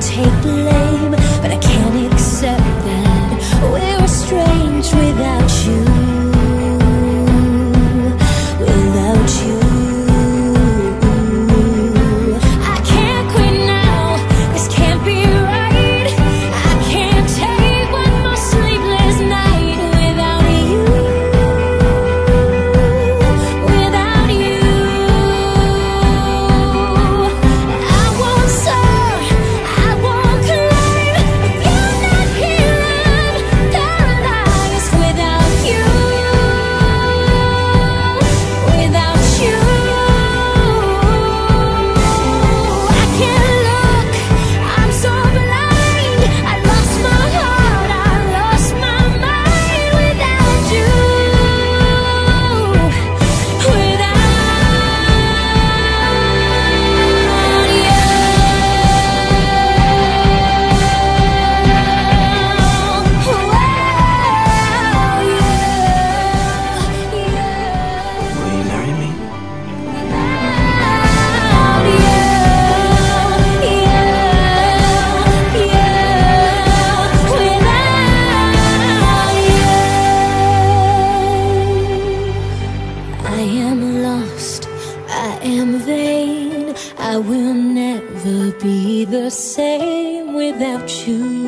take blame. am vain. I will never be the same without you.